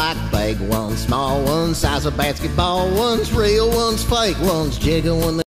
like big ones, small ones, size of basketball ones, real ones, fake ones, jiggle when